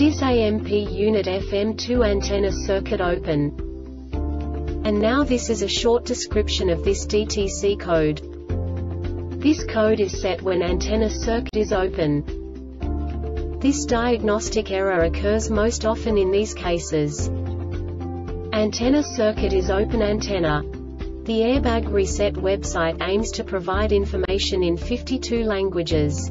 DIS AMP unit FM2 antenna circuit open. And now this is a short description of this DTC code. This code is set when antenna circuit is open. This diagnostic error occurs most often in these cases. Antenna circuit is open antenna. The Airbag Reset website aims to provide information in 52 languages.